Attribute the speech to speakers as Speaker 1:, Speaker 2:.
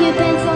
Speaker 1: you've been